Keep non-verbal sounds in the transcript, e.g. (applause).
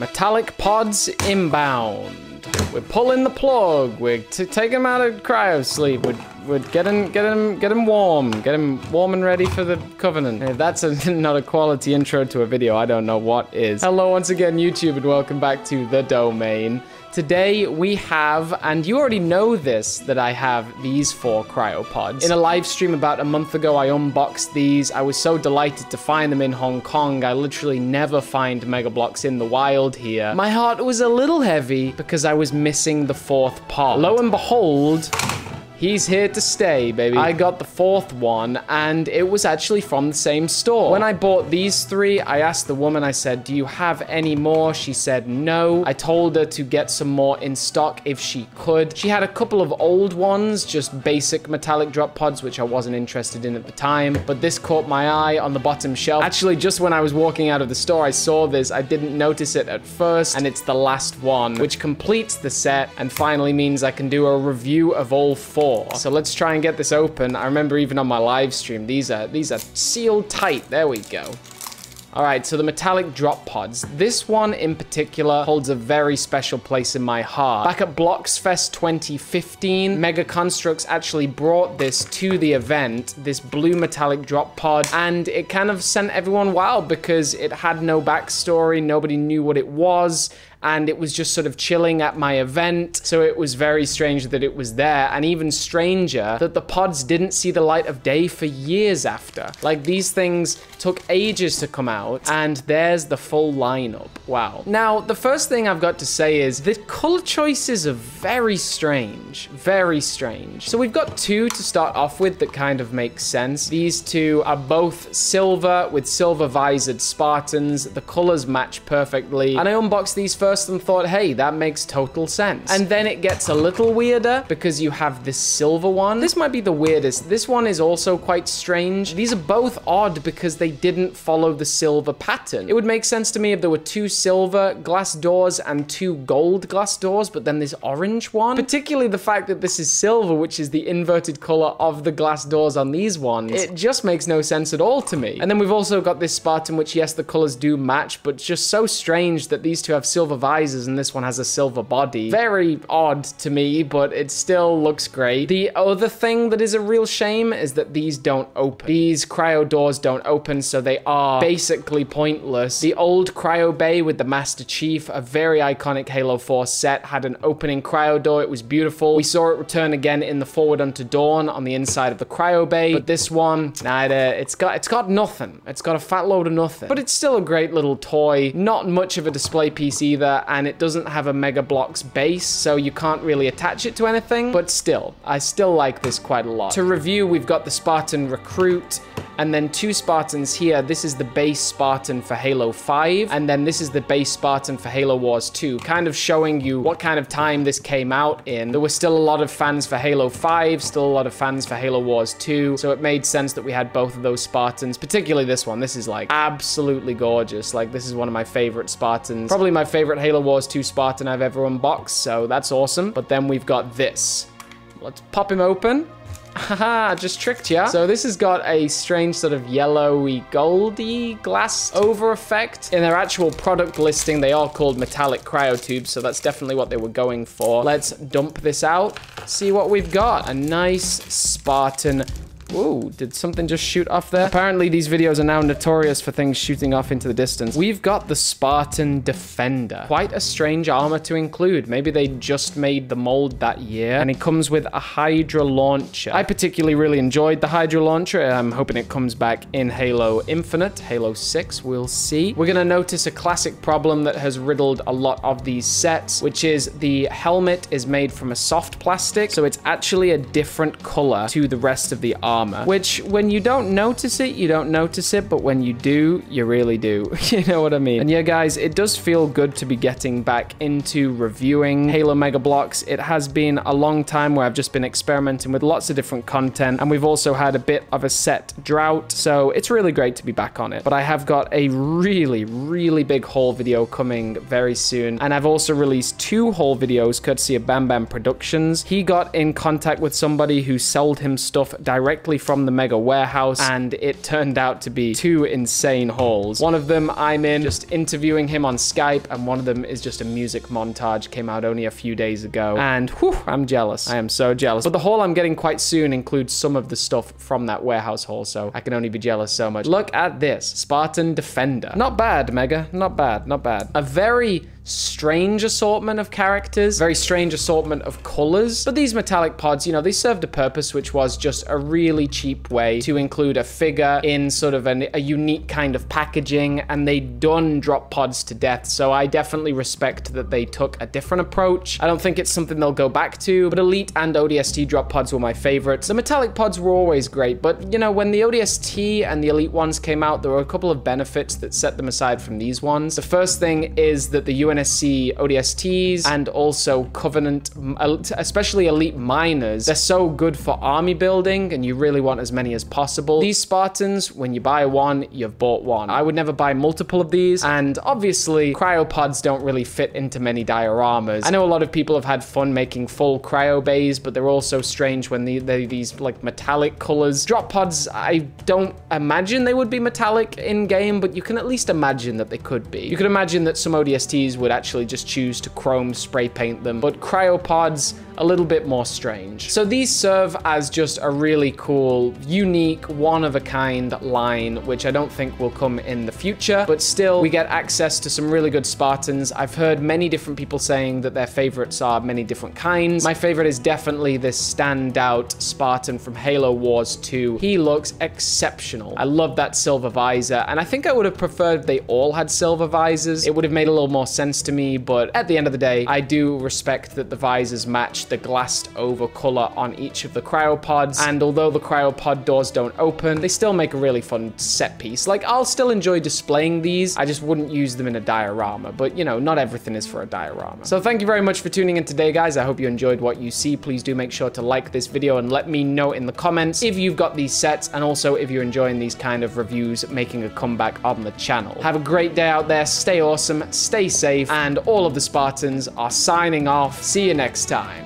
Metallic pods inbound. We're pulling the plug. We're taking him out of cryo sleep. We're, we're getting, get him, get warm. Get warm and ready for the covenant. If that's a, (laughs) not a quality intro to a video, I don't know what is. Hello once again, YouTube, and welcome back to The Domain. Today we have, and you already know this, that I have these four cryopods. In a live stream about a month ago, I unboxed these. I was so delighted to find them in Hong Kong. I literally never find Mega Bloks in the wild here. My heart was a little heavy because I was missing the fourth pod. Lo and behold, He's here to stay, baby. I got the fourth one, and it was actually from the same store. When I bought these three, I asked the woman, I said, do you have any more? She said no. I told her to get some more in stock if she could. She had a couple of old ones, just basic metallic drop pods, which I wasn't interested in at the time, but this caught my eye on the bottom shelf. Actually, just when I was walking out of the store, I saw this. I didn't notice it at first, and it's the last one, which completes the set and finally means I can do a review of all four so let's try and get this open. I remember even on my live stream, these are, these are sealed tight. There we go. All right, so the metallic drop pods. This one in particular holds a very special place in my heart. Back at Bloxfest 2015, Mega Construx actually brought this to the event, this blue metallic drop pod, and it kind of sent everyone wild because it had no backstory, nobody knew what it was, and it was just sort of chilling at my event. So it was very strange that it was there, and even stranger that the pods didn't see the light of day for years after. Like these things took ages to come out, and there's the full lineup. Wow. Now, the first thing I've got to say is the color choices are very strange. Very strange. So we've got two to start off with that kind of makes sense. These two are both silver with silver visored Spartans. The colors match perfectly. And I unboxed these first first and thought, hey, that makes total sense. And then it gets a little weirder because you have this silver one. This might be the weirdest. This one is also quite strange. These are both odd because they didn't follow the silver pattern. It would make sense to me if there were two silver glass doors and two gold glass doors, but then this orange one. Particularly the fact that this is silver, which is the inverted color of the glass doors on these ones. It just makes no sense at all to me. And then we've also got this Spartan, which yes, the colors do match, but just so strange that these two have silver visors and this one has a silver body. Very odd to me, but it still looks great. The other thing that is a real shame is that these don't open. These cryo doors don't open, so they are basically pointless. The old cryo bay with the Master Chief, a very iconic Halo 4 set, had an opening cryo door. It was beautiful. We saw it return again in the Forward Unto Dawn on the inside of the cryo bay, but this one, nah, uh, it's got, it's got nothing. It's got a fat load of nothing, but it's still a great little toy. Not much of a display piece either and it doesn't have a Mega Bloks base, so you can't really attach it to anything, but still, I still like this quite a lot. To review, we've got the Spartan Recruit, and then two Spartans here. This is the base Spartan for Halo 5, and then this is the base Spartan for Halo Wars 2, kind of showing you what kind of time this came out in. There were still a lot of fans for Halo 5, still a lot of fans for Halo Wars 2, so it made sense that we had both of those Spartans, particularly this one. This is like absolutely gorgeous. Like this is one of my favorite Spartans. Probably my favorite Halo Wars 2 Spartan I've ever unboxed, so that's awesome. But then we've got this. Let's pop him open. Haha, just tricked ya. So this has got a strange sort of yellowy goldy glass over effect. In their actual product listing, they are called metallic cryotubes, so that's definitely what they were going for. Let's dump this out, see what we've got. A nice Spartan Whoa, did something just shoot off there? Apparently these videos are now notorious for things shooting off into the distance. We've got the Spartan Defender. Quite a strange armor to include. Maybe they just made the mold that year. And it comes with a Hydra launcher. I particularly really enjoyed the Hydra launcher. I'm hoping it comes back in Halo Infinite, Halo 6, we'll see. We're gonna notice a classic problem that has riddled a lot of these sets, which is the helmet is made from a soft plastic. So it's actually a different color to the rest of the armor which when you don't notice it, you don't notice it, but when you do, you really do. (laughs) you know what I mean? And yeah, guys, it does feel good to be getting back into reviewing Halo Mega Bloks. It has been a long time where I've just been experimenting with lots of different content, and we've also had a bit of a set drought, so it's really great to be back on it. But I have got a really, really big haul video coming very soon, and I've also released two haul videos courtesy of Bam Bam Productions. He got in contact with somebody who sold him stuff directly directly from the Mega Warehouse, and it turned out to be two insane hauls. One of them I'm in just interviewing him on Skype, and one of them is just a music montage, came out only a few days ago, and whew, I'm jealous. I am so jealous. But the haul I'm getting quite soon includes some of the stuff from that warehouse haul, so I can only be jealous so much. Look at this, Spartan Defender. Not bad, Mega, not bad, not bad. A very strange assortment of characters, very strange assortment of colors. But these metallic pods, you know, they served a purpose, which was just a really cheap way to include a figure in sort of an, a unique kind of packaging, and they done drop pods to death. So I definitely respect that they took a different approach. I don't think it's something they'll go back to, but Elite and ODST drop pods were my favorites. The metallic pods were always great, but you know, when the ODST and the Elite ones came out, there were a couple of benefits that set them aside from these ones. The first thing is that the UNSC ODSTs and also Covenant, especially Elite Minors, they're so good for army building and you really want as many as possible. These Spartans, when you buy one, you've bought one. I would never buy multiple of these and obviously cryopods don't really fit into many dioramas. I know a lot of people have had fun making full cryo bays, but they're also strange when they, they these like metallic colors. Drop pods, I don't imagine they would be metallic in game, but you can at least imagine that they could be. You could imagine that some ODSTs would actually just choose to chrome spray paint them, but cryopods, a little bit more strange. So these serve as just a really cool, unique, one-of-a-kind line, which I don't think will come in the future, but still, we get access to some really good Spartans. I've heard many different people saying that their favorites are many different kinds. My favorite is definitely this standout Spartan from Halo Wars 2. He looks exceptional. I love that silver visor, and I think I would have preferred they all had silver visors. It would have made a little more sense to me, but at the end of the day, I do respect that the visors match the glassed over color on each of the cryopods. And although the cryopod doors don't open, they still make a really fun set piece. Like I'll still enjoy displaying these. I just wouldn't use them in a diorama, but you know, not everything is for a diorama. So thank you very much for tuning in today, guys. I hope you enjoyed what you see. Please do make sure to like this video and let me know in the comments if you've got these sets and also if you're enjoying these kind of reviews making a comeback on the channel. Have a great day out there. Stay awesome, stay safe, and all of the Spartans are signing off. See you next time.